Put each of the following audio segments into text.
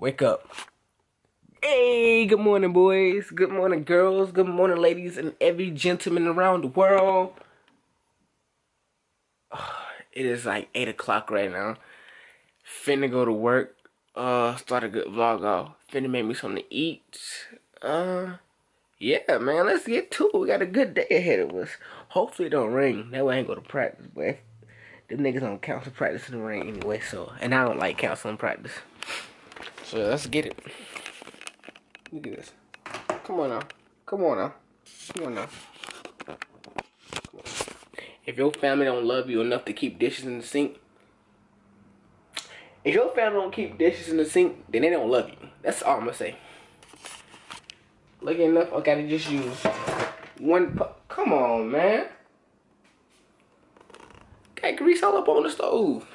Wake up. Hey, good morning, boys. Good morning, girls. Good morning, ladies, and every gentleman around the world. It is like 8 o'clock right now. Finna go to work. Uh, start a good vlog off. Finna make me something to eat. Uh, yeah, man, let's get to it. We got a good day ahead of us. Hopefully it don't rain. That way I ain't go to practice, but them niggas don't cancel practice in the rain anyway, so. And I don't like canceling practice. So let's get it. Look at this. Come on now. Come on now. Come on now. If your family don't love you enough to keep dishes in the sink, if your family don't keep dishes in the sink, then they don't love you. That's all I'm gonna say. Lucky enough, I gotta just use one. Come on, man. Got grease all up on the stove.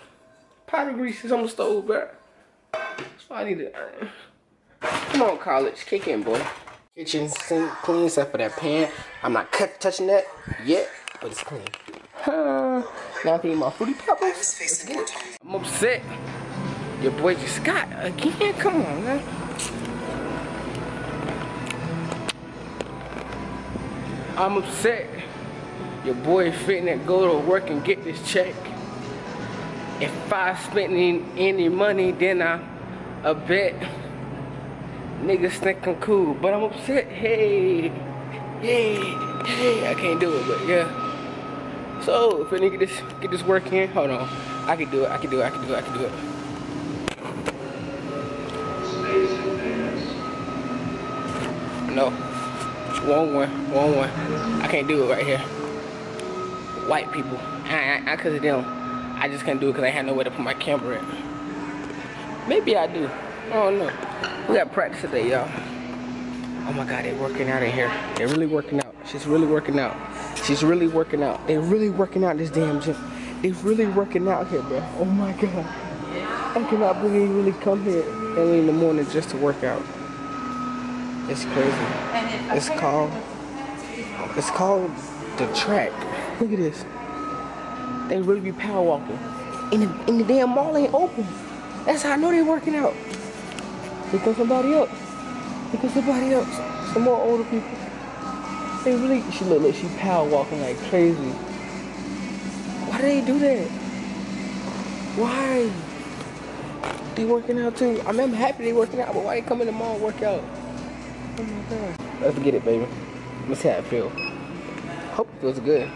Pot of grease is on the stove, bro. That's I need to. Uh, come on, college, kick in, boy. Kitchen sink clean except for that pan. I'm not cut, touching that yet, but it's clean. now I'm eating my fruity pebbles. Let's get it. I'm upset. Your boy just got again. Come on, man. I'm upset. Your boy finna go to work and get this check. If I spend any, any money, then I, I bit. niggas think I'm cool. But I'm upset. Hey, hey, hey. I can't do it, but yeah. So if a nigga get this get this work in, hold on. I can do it. I can do it. I can do it. I can do it. No. One one. One one. I can't do it right here. White people. I, I, I cause of them. I just can't do it because I had nowhere to put my camera in. Maybe I do. I don't know. We got practice today, y'all. Oh my god, they working out in here. They're really working out. She's really working out. She's really working out. They're really working out this damn gym. They're really working out here, bro. Oh my god. I cannot believe you really come here early in the morning just to work out. It's crazy. It's called it's called the track. Look at this. They really be power walking. And the, and the damn mall ain't open. That's how I know they're working out. Because somebody else. Because somebody else. Some more older people. They really she look like she power walking like crazy. Why do they do that? Why? They working out too. I mean, I'm happy they working out, but why they come in the mall and work out? Oh my god. Let's get it, baby. Let's see how it feel. Hope it feels good.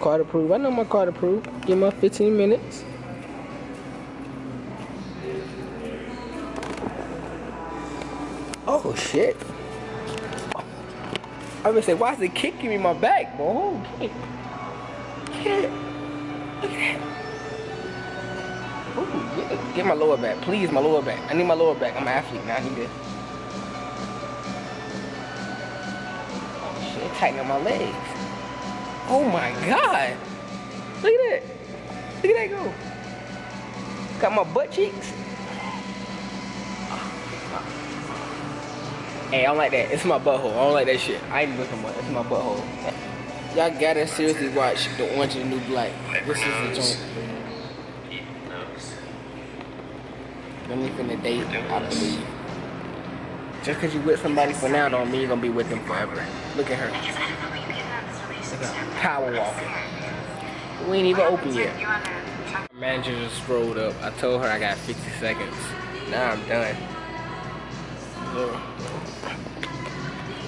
Card approved. I know my card approved. Give my 15 minutes. Oh shit. I was say, why is it kicking me in my back, bro? Look at Look at that. Ooh, yeah. Get my lower back. Please, my lower back. I need my lower back. I'm an athlete now. I need it. Oh shit, tighten up my legs. Oh my god. Look at that. Look at that go. Got my butt cheeks. Hey, I don't like that. It's my butthole. I don't like that shit. I ain't looking much. It's my butthole. Y'all gotta seriously watch The Orange and the New Black. This is the joint. Them me finna date, I believe. Just cause you with somebody for now don't mean you're gonna be with them forever. Look at her. Look at. Power walking. We ain't even open yet. Manager just strolled up. I told her I got 50 seconds. Now I'm done. Yeah.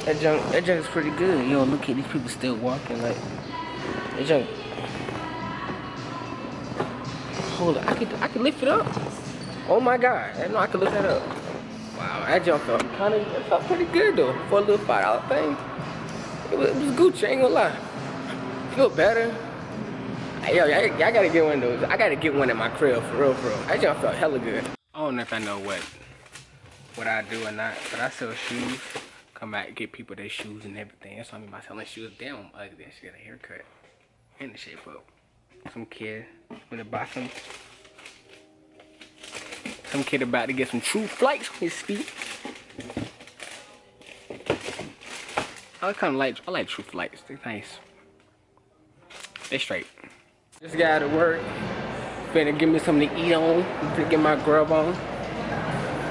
That junk, that junk is pretty good. Yo, look at these people still walking. Like, that junk. Hold on, I could, I could lift it up. Oh my god, I know I could lift that up. Wow, that junk felt kind of, it felt pretty good though for a little five dollar thing. It was, it was Gucci, ain't gonna lie. Feel better. Yo, y'all gotta get one of those. I gotta get one at my crib for real, for real. That junk felt hella good. I don't know if I know what, what I do or not, but I sell shoes come out and get people their shoes and everything. That's what I mean by selling shoes. Damn, I'm ugly. She got a haircut and the shape up. Some kid gonna buy some. Some kid about to get some true flights on his feet. I kind of like I like true flights. They're nice. They straight. Just got to work. Finna give me something to eat on. To get my grub on.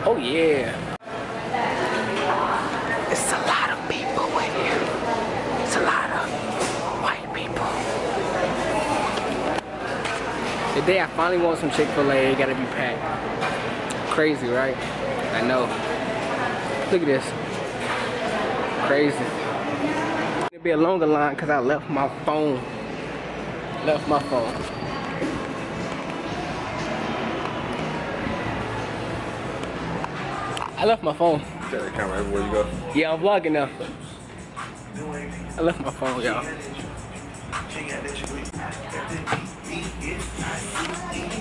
Oh yeah. The day I finally want some Chick-fil-A, it gotta be packed. Crazy, right? I know. Look at this. Crazy. It'll be a longer line because I left my phone. Left my phone. I left my phone. Got the camera everywhere you go. Yeah, I'm vlogging now. I left my phone, y'all.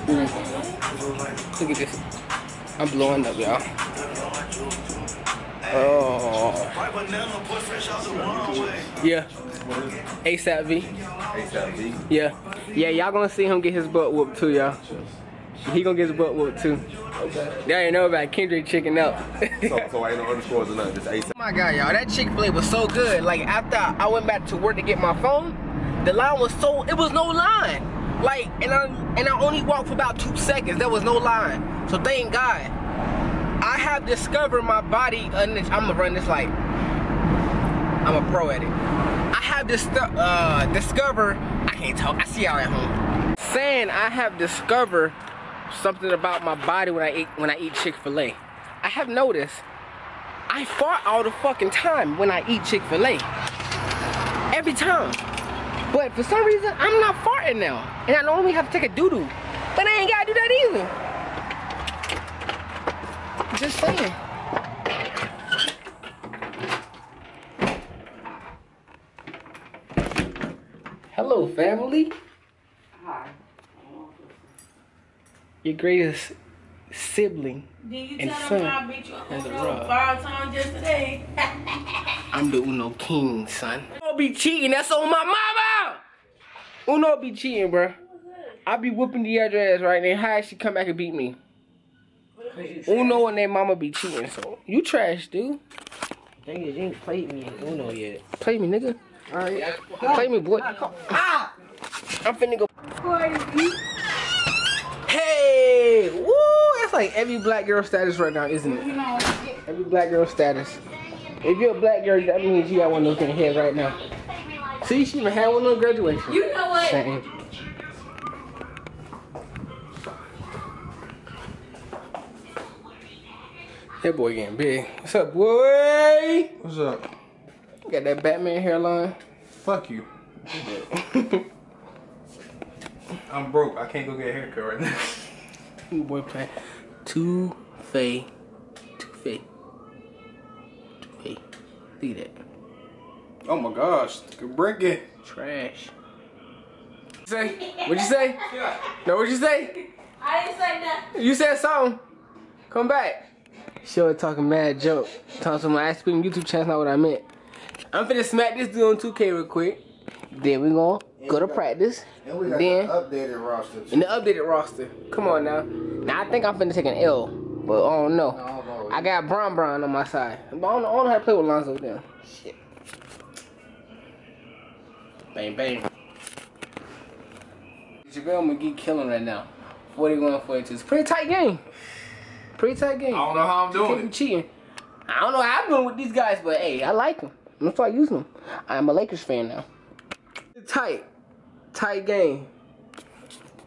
Ooh. Look at this. I'm blowing up, y'all. Oh. Yeah. ASAP V. ASAP V. Yeah. Yeah, y'all gonna see him get his butt whooped too, y'all. He gonna get his butt whooped too. Y'all ain't know about Kendrick chicken up. So, so ain't no underscores or nothing. Just ASAP. Oh my god, y'all, that Chick-fil-A was so good. Like after I went back to work to get my phone, the line was so it was no line. Like and I and I only walked for about two seconds. There was no line. So thank God. I have discovered my body. I'm gonna run this like I'm a pro at it. I have dis- uh, discovered. I can't talk. I see y'all at home. Saying I have discovered something about my body when I eat when I eat Chick-fil-A. I have noticed I fart all the fucking time when I eat Chick-fil-A. Every time. But for some reason, I'm not farting now. And I normally have to take a doo-doo. But I ain't gotta do that either. Just saying. Hello, family. Hi. Your greatest sibling. Did you And tell son I beat you Uno rub. five times yesterday? I'm the Uno King, son. Uno be cheating, that's on my mama! Uno be cheating, bro. I be whooping the other ass right now. How she come back and beat me? Uno and their mama be cheating, so you trash, dude. Thing is, you ain't played me in Uno yet. Play me, nigga. Alright. Play me, boy. Ah! I'm finna go. Hey! Woo! That's like every black girl status right now, isn't it? Every black girl status. If you're a black girl, that means you got one of those in your head right now. See, she even had one on graduation. you know what? Same. That boy getting big. What's up, boy? What's up? Got that Batman hairline. Fuck you. I'm broke. I can't go get a haircut right now. Ooh, boy playing. Two Fay. Two Fay. Two Fay. Look at that. Oh my gosh. Break it. Trash. Say? What'd you say? No, what'd you say? I didn't say nothing. You said something. Come back. She was talking mad joke. Talking to my ice cream YouTube channel, not what I meant. I'm finna smack this dude on 2K real quick. Then we gonna go to practice. And we got Then the updated roster. And the updated roster. Come on now. Now I think I'm finna take an L, but I don't know. know. I got Bron Bron on my side. But I don't, know, I don't know how to play with Lonzo then. Shit. Bang bang. JaVale McGee killing right now. 41 42. It's a pretty tight game. Pretty tight game. I don't know how I'm doing be it. cheating. I don't know how I'm doing with these guys, but hey, I like them. I'm gonna start using them. I'm a Lakers fan now. Tight, tight game.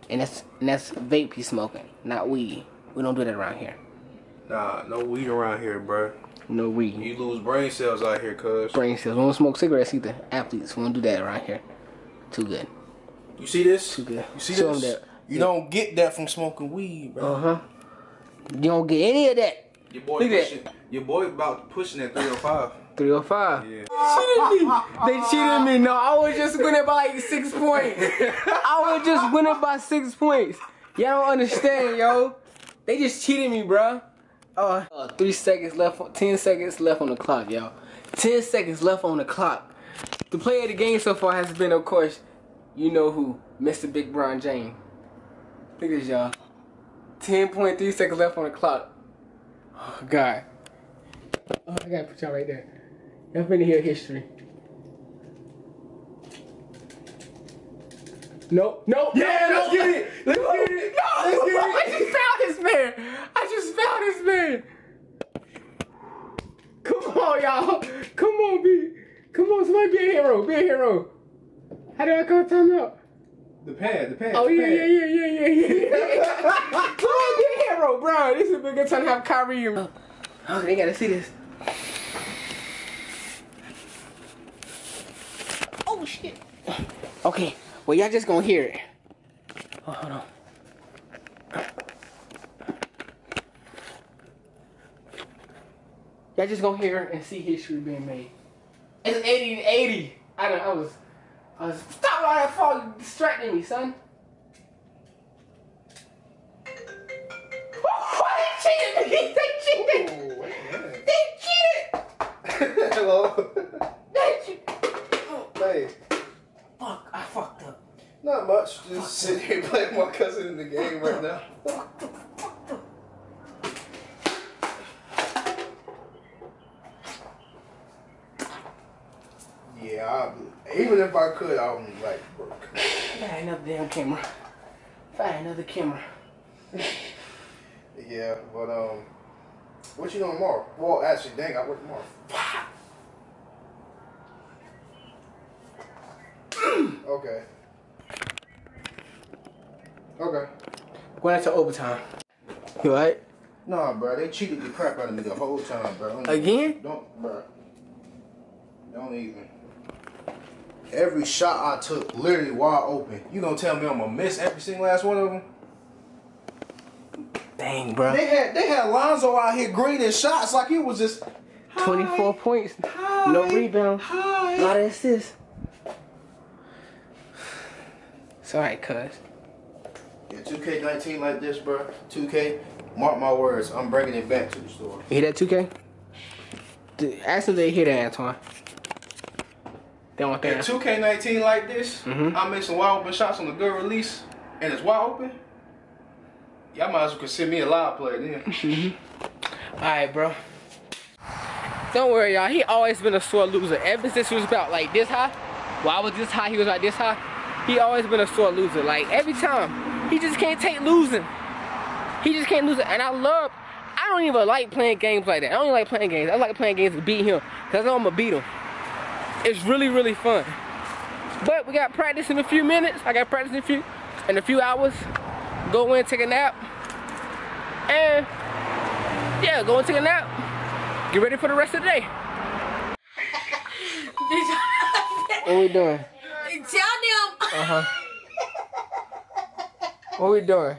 And that's and that's vape he's smoking, not weed. We don't do that around here. Nah, no weed around here, bro. No weed. You lose brain cells out here, cuz. Brain cells. We don't smoke cigarettes either. Athletes, we don't do that around here. Too good. You see this? Too good. You see Show this? that. You don't get that from smoking weed, bro. Uh huh. You don't get any of that. Your boy Look pushing. Your boy about pushing that 305. 305. Yeah. cheated me. They cheated me. No, I was just winning by like six points. I was just winning by six points. Y'all don't understand, yo. They just cheated me, bro. Uh, uh, three seconds left. On, ten seconds left on the clock, y'all. Ten seconds left on the clock. The player of the game so far has been, of course, you know who, Mr. Big Brown James. Look at this, y'all. 10.3 seconds left on the clock. Oh, God. Oh, I gotta put y'all right there. Y'all finna hear history. Nope, nope. Yeah, no, let's get it. Let's no, get it. No, Let's get it. I just found this man. I just found this man. Come on, y'all. Come on, be. Come on, somebody be a hero. Be a hero. How do I call timeout? The pad, the pad. Oh the yeah, pad. yeah, yeah, yeah, yeah, yeah. Come on, be a hero, bro. This is a good time to have Kyrie. in- Oh, they gotta see this. Oh shit. Okay, well y'all just gonna hear it. Oh, hold on. Y'all just gonna hear and see history being made. It's 80 to 80. I don't. I was. I was. Stop all that fall distracting me, son. Oh, they cheated! They cheated! Oh, wait. They cheated! Hello. They cheated! hey, Fuck! I fucked up. Not much. Just sitting here playing my cousin in the game right now. Yeah, I, even if I could, I wouldn't like work. If another damn camera. Had another camera. Yeah, but um, what you doing tomorrow? Well, actually, dang, I work tomorrow. okay. Okay. Going into overtime. You alright? Nah, bro, they cheated the crap out of me the whole time, bro. Don't even- Again? Don't, bro. Don't even. Every shot I took, literally wide open. You gonna tell me I'm gonna miss every single last one of them? Dang, bro. They had they had Lonzo out here greening shots like he was just 24 points. Hi, No rebound. Hi. A lot of assists. It's alright, cuz. Yeah, 2K19 like this, bro. 2K. Mark my words, I'm bringing it back to the store. You hear that 2K? Dude, ask them if they hear that, Antoine. They want Yeah, that. 2K19 like this, Mhm. I'm missing wide open shots on the good release, and it's wide open. Y'all might as well consider me a live player then. Alright, bro. Don't worry, y'all. He always been a sore loser. Ever since he was about like this high, while I was this high, he was like this high. He always been a sore loser. Like every time, he just can't take losing. He just can't lose it. And I love. I don't even like playing games like that. I don't even like playing games. I like playing games to beat him, cause I know I'm gonna beat him. It's really, really fun. But we got practice in a few minutes. I got practice in a few, in a few hours. Go in, take a nap, and yeah, go and take a nap. Get ready for the rest of the day. What are we doing? Tell them. Uh huh. What we doing?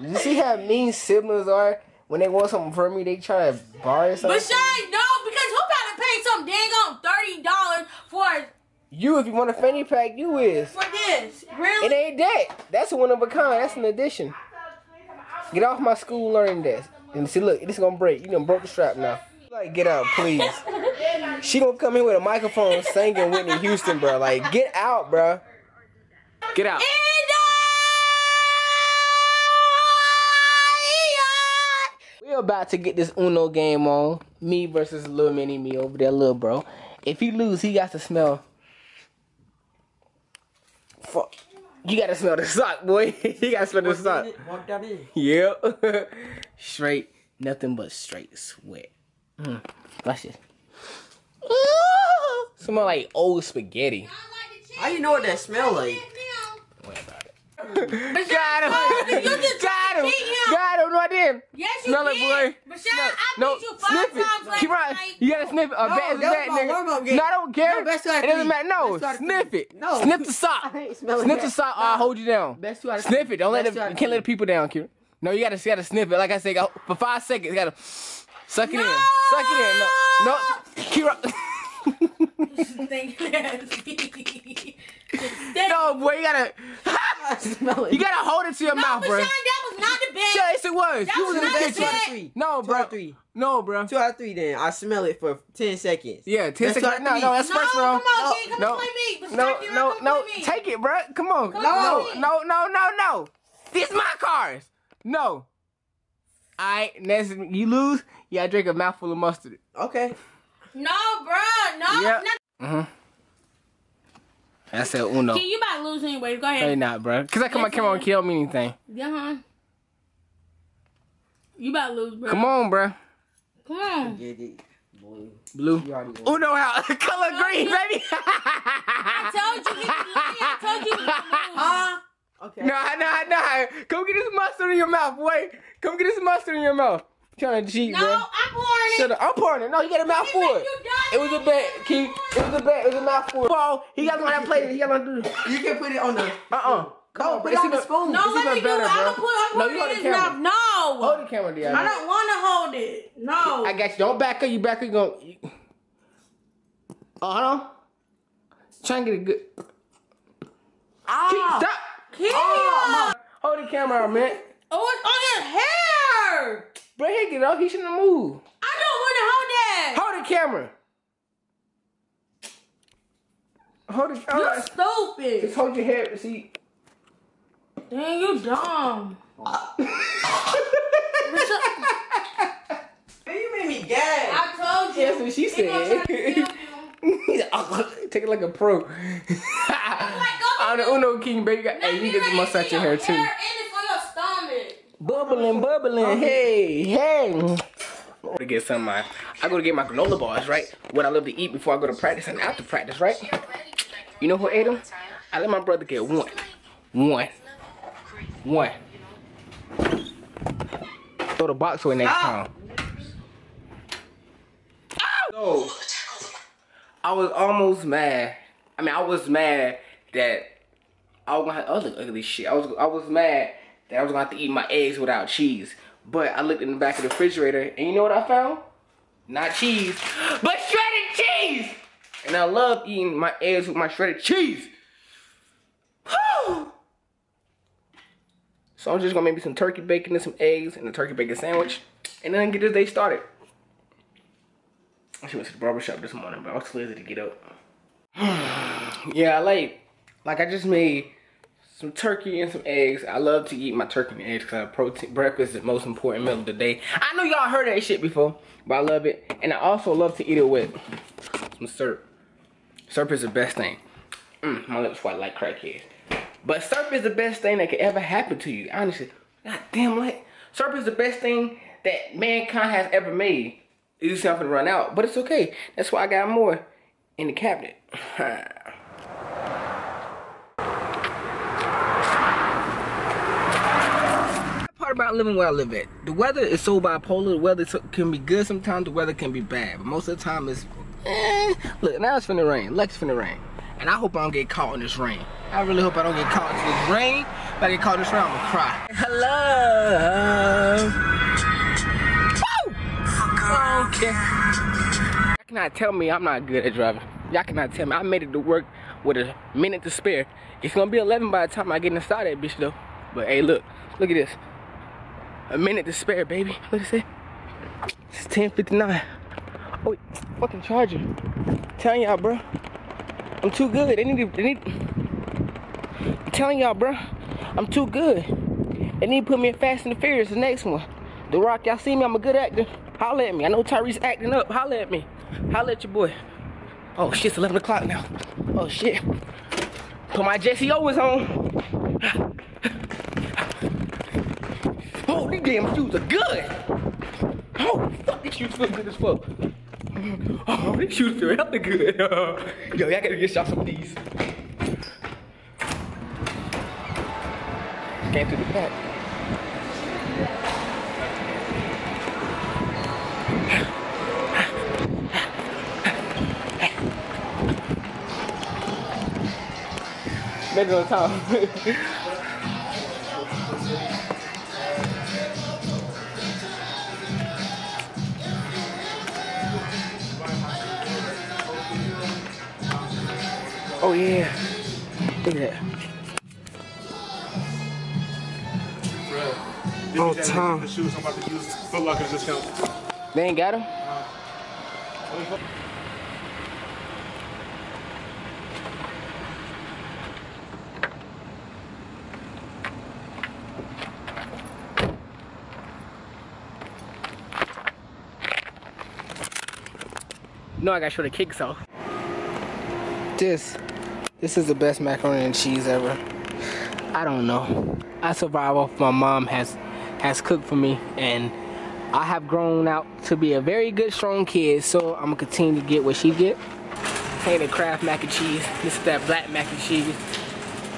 You see how mean siblings are? When they want something from me, they try to borrow something. But Shay, no, because who got to pay some dang on thirty dollars for You, if you want a fanny pack, you is. for this? Really? It ain't that. That's a one of a kind. That's an addition. Get off my school learning desk. And see, look, this gonna break. You done broke the strap now. Like, get out, please. She gonna come in with a microphone singing Whitney Houston, bro. Like, get out, bro. Get out. About to get this Uno game on. Me versus little mini me over there, little bro. If he lose, he got to smell. Fuck. You gotta smell the sock, boy. you gotta smell the sock. Walk that. Yep. straight, nothing but straight sweat. Mm. Watch this. Smell like old spaghetti. How you know what that smell like? Worry about it. Got him. You just Got him. him. Got him. No, I didn't. Yes, you Smell it, boy. But Shay, No, I no, beat you five sniff it. times last Keep right. night. You gotta sniff it. A No, bad that was bad, my nigga. game. No, I don't care. No, best two out of it doesn't matter. No, Best two out of sniff it. No. Sniff the sock. I hate sniff that. the sock no. or I'll hold you down. Best two out of Sniff three. it. Don't let Best it. two You can't let the people down, Kira. No, you gotta, you gotta sniff it. Like I said, go- for five seconds, you gotta suck it in. Suck it in. No, no, Kira. Think nasty. no, boy, you gotta, I smell it. you gotta hold it to your No, mouth, but bro. Sean, that was not the best. Yes, it was. That You was was in the not kitchen. Two out of three. No, Two bro. out of three. No, bro. Two out of three. Then I smell it for ten seconds. Yeah, ten Best seconds. No, no, that's no, first come on, No, kid, come no, play me. But No, no, no. me. Take it, bro. Come on. Come No, on. no, no, no, no. These my cars. No. Alright, next you lose, Yeah, gotta drink a mouthful of mustard. Okay. No, bro, no. Yep. no. Mm-hmm. That's it, Uno. Kid, you about to lose anyway. Go No, you're not, bro. Cause I come on camera and kill me anything. Yeah, huh? You about to lose, bro. Come on, bro. Come on. Get it. blue. Blue. You already won. Uno out. Color green, baby. I told you, get the line. I told you. Huh? Okay. Nah, nah, nah. Come get this mustard in your mouth, boy. Come get this mustard in your mouth. Trying to cheat, No, bro. I'm pouring Shut it. up. I'm pouring it. No, you got a mouthful. You It was a bet, Keith. It was a bet. It was a mouthful. Paul, he got to learn how to play this. He got to to do this. You can put it on the. Uh-uh. Come No, on, put it on the spoon. No, It's let even me do better, it. I'm gonna put, I'm No, you it hold in the his camera. mouth. No. Hold the camera, Diana. I don't want to hold it. No. I got you. Don't back up. You back up. You going. Oh, hold on. Try and get a good. Keith, Ah. stop. Keep Oh, Hold the camera out, man. Oh, it's on your hair. Bro, he get up. He shouldn't have moved. I don't want to hold that. Hold the camera. Hold it. Hold You it. stupid. Just hold your head. See. Dang, you dumb. You made me gag. I told you. That's what she said. try to kill you. He's like, "Oh, Take it like a pro. I'm the Uno King, baby. Hey, you get the mustache in here too. And it's on your stomach. Bubbling, bubbling. Hey, hey. To get some, uh, I go to get my granola bars, right? What I love to eat before I go to practice and after practice, right? You know who ate them? I let my brother get one. One. One. Throw the box away next time. So, I was almost mad. I mean, I was mad that I was gonna have other ugly shit. I was I was mad that I was gonna have to eat my eggs without cheese. But I looked in the back of the refrigerator and you know what I found? Not cheese, but shredded cheese! And I love eating my eggs with my shredded cheese. Whew. So I'm just gonna make me some turkey bacon and some eggs and a turkey bacon sandwich. And then get this day started. She went to the barber shop this morning, but I was too lazy to get up. yeah, like, like I just made some turkey and some eggs. I love to eat my turkey and eggs because protein. Breakfast is the most important meal of the day. I know y'all heard that shit before, but I love it. And I also love to eat it with some syrup. Syrup is the best thing. Mm, my lips white like crackheads. But syrup is the best thing that could ever happen to you. Honestly, god damn, like syrup is the best thing that mankind has ever made. It's something to run out, but it's okay. That's why I got more in the cabinet. part about living where I live at. The weather is so bipolar. The weather can be good sometimes. The weather can be bad. But most of the time it's, eh. Look, now it's finna rain. Lex finna rain. And I hope I don't get caught in this rain. I really hope I don't get caught in this rain. If I get caught in this rain, I'm gonna cry. Hello. Woo! Okay. Y'all cannot tell me I'm not good at driving. Y'all cannot tell me. I made it to work with a minute to spare. It's gonna be 11 by the time I get inside that bitch though. But hey, look. Look at this. A minute to spare, baby. Look at this. It's 10:59. Oh, fucking charger. telling y'all, bro. I'm too good. They need to. They need. I'm telling y'all, bro. I'm too good. They need to put me in Fast and the Furious, the next one. The Rock, y'all see me? I'm a good actor. Holla at me. I know Tyrese acting up. Holla at me. Holla at your boy. Oh shit, it's 11 o'clock now. Oh shit. Put my Jesse Owens on. Oh, these damn shoes are good. Oh, fuck, these shoes feel good as fuck. Oh, these shoes feel hella good. Yo, y'all gotta get y'all some of these. Came through the back. It on time. Oh yeah. Look at that. Oh, Tom. The shoes I'm about to use Foot Locker discount. They ain't got him? No, I gotta show the kicks off. This, this is the best macaroni and cheese ever. I don't know. I survive off my mom has has cooked for me and I have grown out to be a very good, strong kid, so I'm gonna continue to get what she get. Hey, the Kraft mac and cheese. This is that black mac and cheese.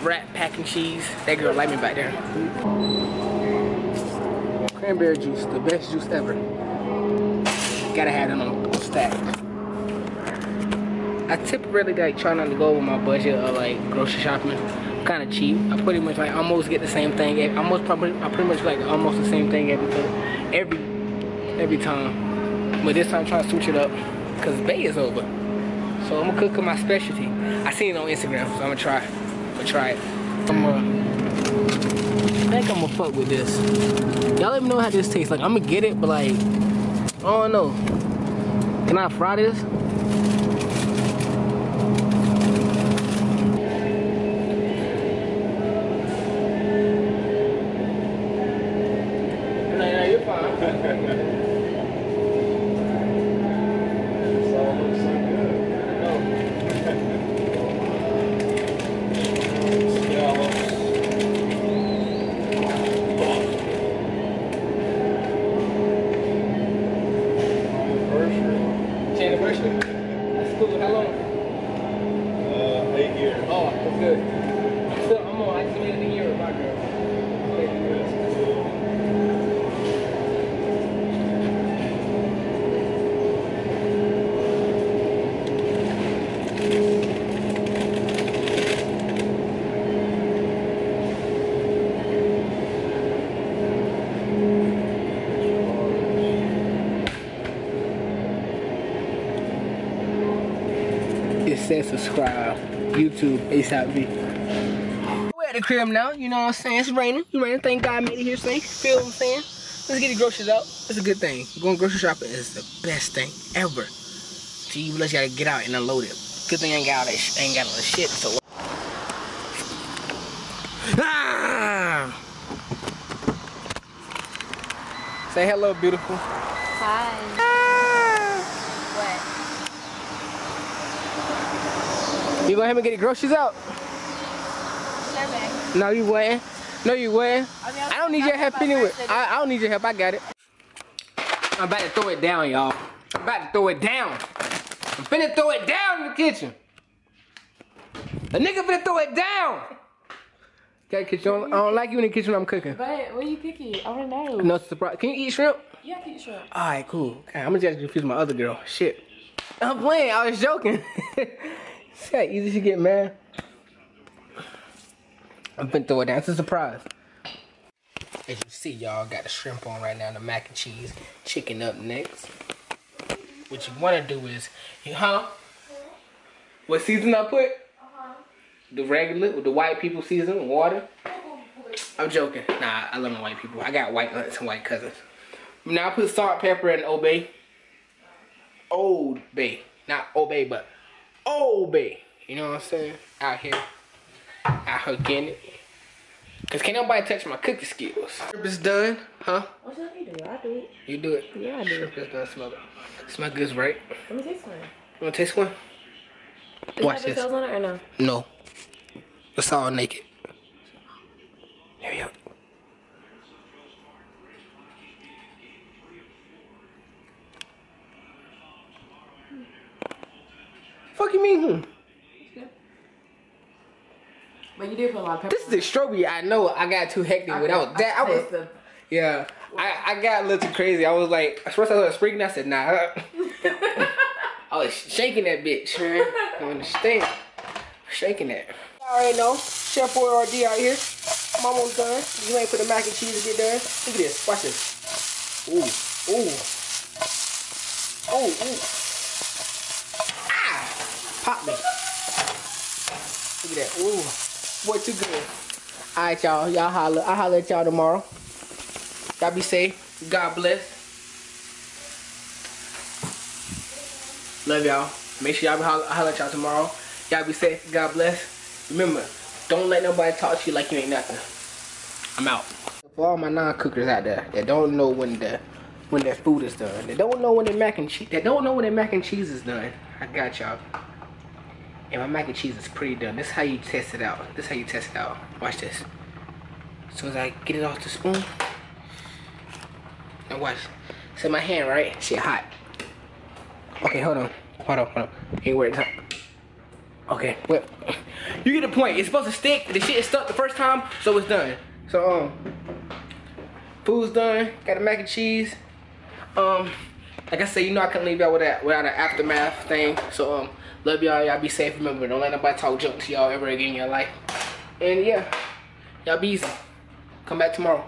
Rat pack and cheese. That girl like me back there. Cranberry juice, the best juice ever. Gotta have it on a stack. I typically like try not to go over my budget of like grocery shopping. Kind of cheap. I pretty much like almost get the same thing. Almost probably I pretty much like almost the same thing every every every time. But this time I'm trying to switch it up because Bay is over. So I'm gonna cook my specialty. I seen it on Instagram, so I'm gonna try. I'm gonna try it. I'm gonna. I think I'm gonna fuck with this. Y'all let me know how this tastes. Like I'm gonna get it, but like I don't know. Can I fry this? No, no, you're fine. Anniversary. That's cool. How long? Uh, eight years. Oh, that's good. I'm still, I'm on. I just made it a year with my girl. It says subscribe. YouTube ASAP. We're at the crib now, you know what I'm saying? It's raining. It's raining. Thank God I made it here safe. Feel what I'm saying? Let's get the groceries out. It's a good thing. Going grocery shopping is the best thing ever. So you just gotta get out and unload it. Good thing I ain't got all that sh- ain't got all shit. So ah! Say hello, beautiful. Hi. What? You go ahead and get the groceries out? Survey. No, you wouldn't. No, you wouldn't. I mean, I don't need your help anyway. I, I don't need your help. I got it. I'm about to throw it down, y'all. I'm about to throw it down. I'm finna throw it down in the kitchen. The nigga finna throw it down. Okay, cause you don't, I don't like you in the kitchen when I'm cooking. But what are you picking? I don't know. No surprise. Can you eat shrimp? Yeah, I can eat shrimp. All right, cool. Okay, I'm gonna just confuse my other girl. Shit. I'm playing. I was joking. See how easy she get mad. I'm throw it down. It's a surprise. As you see, y'all got the shrimp on right now, the mac and cheese, chicken up next. What you wanna do is, you huh? What season I put? Uh-huh. The regular, with the white people season, water. I'm joking. Nah, I love my white people. I got white aunts and white cousins. Now I put salt, pepper, and obey. Old Bay. Not obey, but Old Bay. You know what I'm saying? Out here. Out here getting it. Cause can't nobody touch my cooking skills. Shrimp is done, huh? What should I do? I do it. You do it. Yeah, I do. Shrimp is done. Smell it. Smell good, right? Let me taste one. You wanna taste one? Does Watch it have the this. toes on it or no? No. It's all naked. Here we go. Fuck you mean? Hmm? But you did put a lot of pepper This is the strawberry. I know. I got too hectic without that. I was, the. yeah. I, I got a little too crazy. I was like, at first I was freaking. I said, nah. I was shaking that bitch, man. You understand? Shaking that. All right, already know. Chef Boyardee out here. I'm almost done. You ain't put the mac and cheese to get done. Look at this. Watch this. Ooh. Ooh. Ooh. Ooh. Pop me. Look at that. Ooh. Boy, too good. Alright, y'all. Y'all holler. I'll holler at y'all tomorrow. Y'all be safe. God bless. Love y'all. Make sure y'all be holler, holler at y'all tomorrow. Y'all be safe. God bless. Remember, don't let nobody talk to you like you ain't nothing. I'm out. For all my non-cookers out there that don't know when the when their food is done, they don't know when their mac and cheese, they don't know when their mac and cheese is done. I got y'all. And my mac and cheese is pretty done. This is how you test it out. This is how you test it out. Watch this. Soon as I get it off the spoon, now watch. In my hand, right? Shit hot. Okay, hold on. Hold on, hold on. It's hot. Okay, well, you get the point. It's supposed to stick. The shit is stuck the first time, so it's done. So, um, food's done. Got the mac and cheese. Um, like I said, you know I couldn't leave y'all without without an aftermath thing. So, um, love y'all. Y'all be safe. Remember, don't let nobody talk junk to y'all ever again in your life. And yeah, y'all be easy. Come back tomorrow.